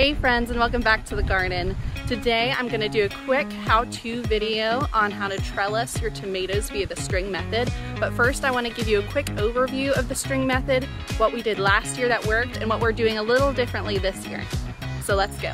Hey friends and welcome back to the garden. Today I'm going to do a quick how-to video on how to trellis your tomatoes via the string method. But first I want to give you a quick overview of the string method, what we did last year that worked, and what we're doing a little differently this year. So let's go.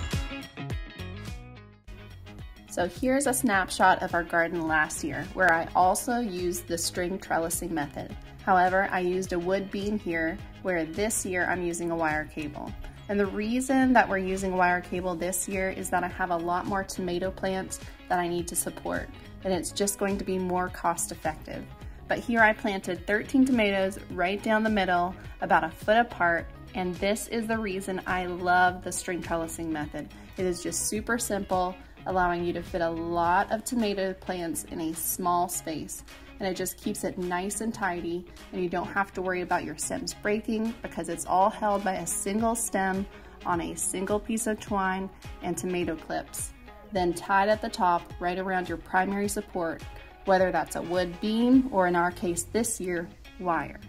So here's a snapshot of our garden last year where I also used the string trellising method. However, I used a wood beam here where this year I'm using a wire cable. And the reason that we're using wire cable this year is that I have a lot more tomato plants that I need to support, and it's just going to be more cost effective. But here I planted 13 tomatoes right down the middle, about a foot apart, and this is the reason I love the string trellising method. It is just super simple, allowing you to fit a lot of tomato plants in a small space and it just keeps it nice and tidy and you don't have to worry about your stems breaking because it's all held by a single stem on a single piece of twine and tomato clips. Then tied at the top right around your primary support, whether that's a wood beam or in our case this year, wire.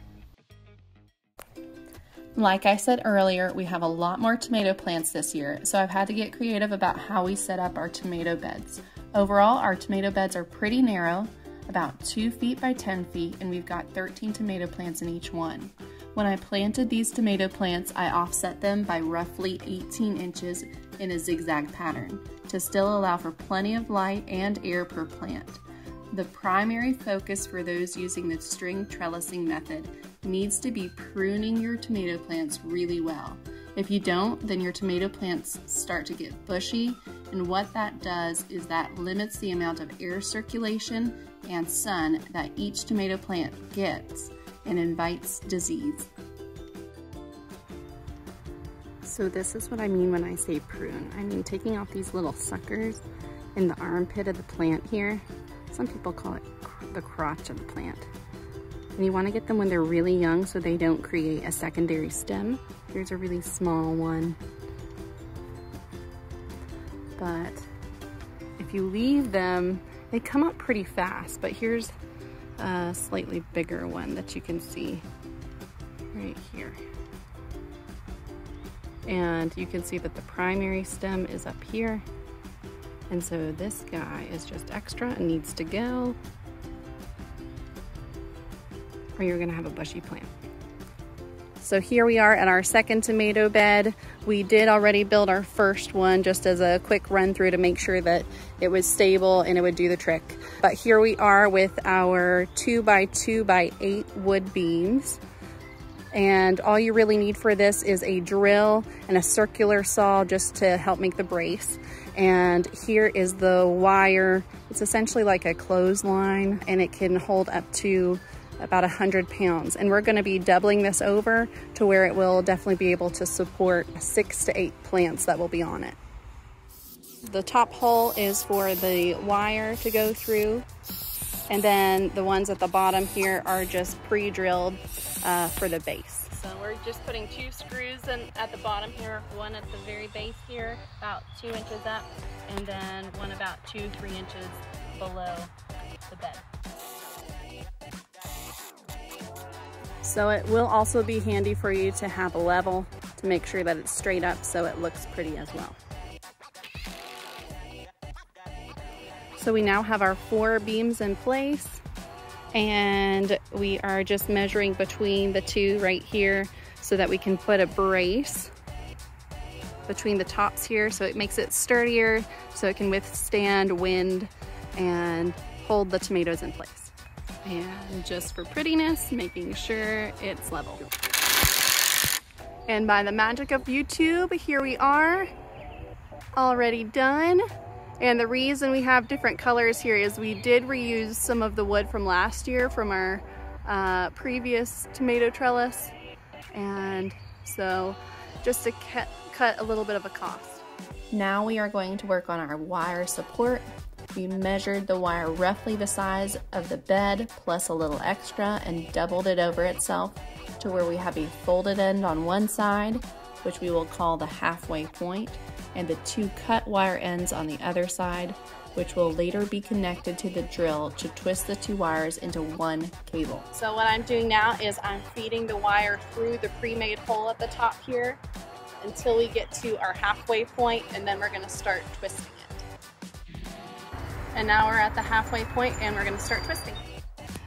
Like I said earlier, we have a lot more tomato plants this year, so I've had to get creative about how we set up our tomato beds. Overall, our tomato beds are pretty narrow, about 2 feet by 10 feet, and we've got 13 tomato plants in each one. When I planted these tomato plants, I offset them by roughly 18 inches in a zigzag pattern to still allow for plenty of light and air per plant. The primary focus for those using the string trellising method needs to be pruning your tomato plants really well. If you don't, then your tomato plants start to get bushy, and what that does is that limits the amount of air circulation and sun that each tomato plant gets and invites disease. So this is what I mean when I say prune. I mean taking out these little suckers in the armpit of the plant here. Some people call it the crotch of the plant. And you want to get them when they're really young so they don't create a secondary stem. Here's a really small one. But if you leave them they come up pretty fast, but here's a slightly bigger one that you can see right here. And you can see that the primary stem is up here. And so this guy is just extra and needs to go or you're gonna have a bushy plant. So here we are at our second tomato bed. We did already build our first one just as a quick run through to make sure that it was stable and it would do the trick. But here we are with our two by two by eight wood beams. And all you really need for this is a drill and a circular saw just to help make the brace. And here is the wire. It's essentially like a clothesline and it can hold up to about 100 pounds. And we're gonna be doubling this over to where it will definitely be able to support six to eight plants that will be on it. The top hole is for the wire to go through. And then the ones at the bottom here are just pre-drilled uh, for the base. So we're just putting two screws in at the bottom here, one at the very base here, about two inches up, and then one about two, three inches below the bed. So it will also be handy for you to have a level to make sure that it's straight up so it looks pretty as well. So we now have our four beams in place and we are just measuring between the two right here so that we can put a brace between the tops here so it makes it sturdier so it can withstand wind and hold the tomatoes in place and just for prettiness, making sure it's level. And by the magic of YouTube, here we are, already done. And the reason we have different colors here is we did reuse some of the wood from last year from our uh, previous tomato trellis. And so just to cut a little bit of a cost. Now we are going to work on our wire support we measured the wire roughly the size of the bed plus a little extra and doubled it over itself to where we have a folded end on one side, which we will call the halfway point, and the two cut wire ends on the other side, which will later be connected to the drill to twist the two wires into one cable. So what I'm doing now is I'm feeding the wire through the pre-made hole at the top here until we get to our halfway point and then we're gonna start twisting it. And now we're at the halfway point and we're gonna start twisting.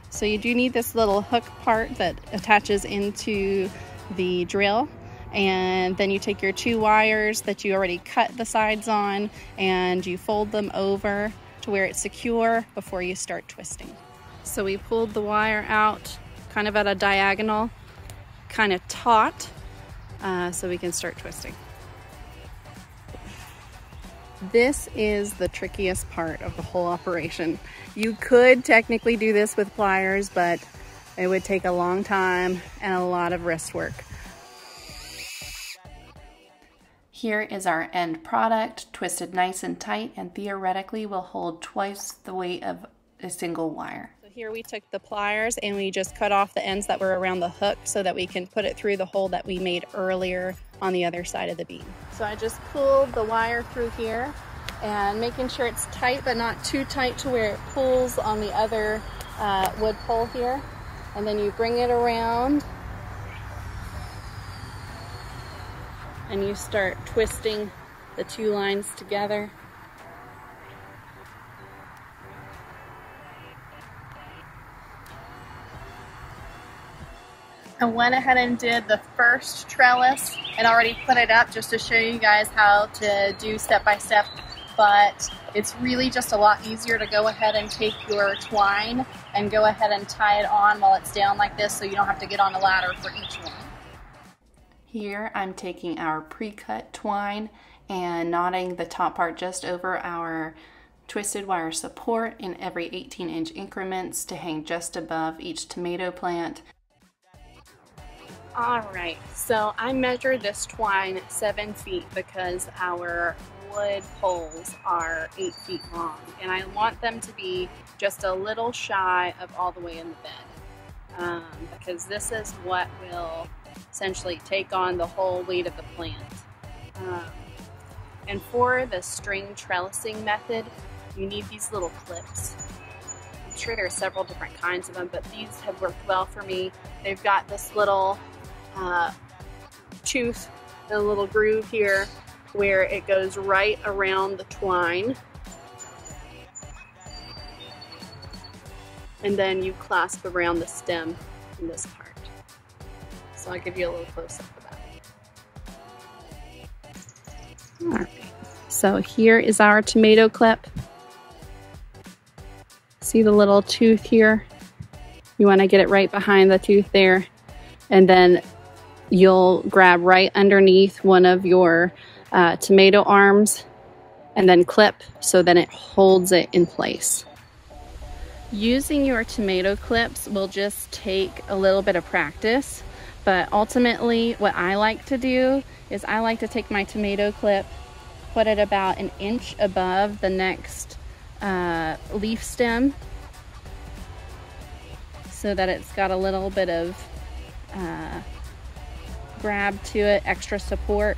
So you do need this little hook part that attaches into the drill and then you take your two wires that you already cut the sides on and you fold them over to where it's secure before you start twisting. So we pulled the wire out kind of at a diagonal, kind of taut, uh, so we can start twisting. This is the trickiest part of the whole operation. You could technically do this with pliers, but it would take a long time and a lot of wrist work. Here is our end product, twisted nice and tight and theoretically will hold twice the weight of a single wire. So here we took the pliers and we just cut off the ends that were around the hook so that we can put it through the hole that we made earlier on the other side of the beam. So I just pulled the wire through here and making sure it's tight but not too tight to where it pulls on the other uh, wood pole here. And then you bring it around and you start twisting the two lines together. I went ahead and did the first trellis and already put it up just to show you guys how to do step by step but it's really just a lot easier to go ahead and take your twine and go ahead and tie it on while it's down like this so you don't have to get on a ladder for each one. Here I'm taking our pre-cut twine and knotting the top part just over our twisted wire support in every 18 inch increments to hang just above each tomato plant. All right, so I measured this twine seven feet because our wood poles are eight feet long and I want them to be just a little shy of all the way in the bed um, because this is what will essentially take on the whole weight of the plant. Um, and for the string trellising method, you need these little clips. I'm sure there are several different kinds of them, but these have worked well for me. They've got this little uh, tooth, the little groove here, where it goes right around the twine. And then you clasp around the stem in this part. So I'll give you a little close up of that. All right. So here is our tomato clip. See the little tooth here? You want to get it right behind the tooth there. And then you'll grab right underneath one of your uh, tomato arms and then clip so then it holds it in place. Using your tomato clips will just take a little bit of practice. But ultimately, what I like to do is I like to take my tomato clip, put it about an inch above the next uh, leaf stem so that it's got a little bit of uh, grab to it, extra support,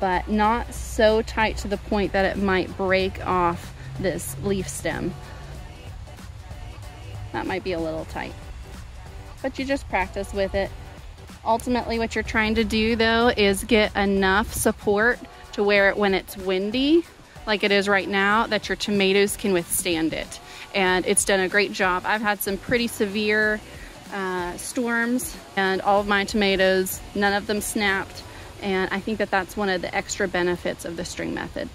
but not so tight to the point that it might break off this leaf stem. That might be a little tight, but you just practice with it. Ultimately what you're trying to do though is get enough support to where it, when it's windy, like it is right now, that your tomatoes can withstand it. And it's done a great job. I've had some pretty severe uh, storms and all of my tomatoes, none of them snapped. And I think that that's one of the extra benefits of the string method.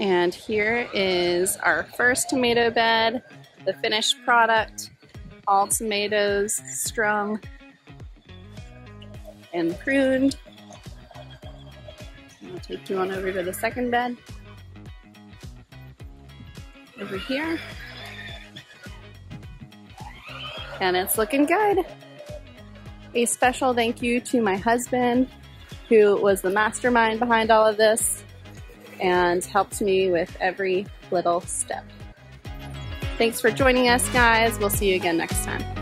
And here is our first tomato bed, the finished product, all tomatoes strung and pruned. I'll take you on over to the second bed. Over here. And it's looking good. A special thank you to my husband, who was the mastermind behind all of this and helped me with every little step. Thanks for joining us, guys. We'll see you again next time.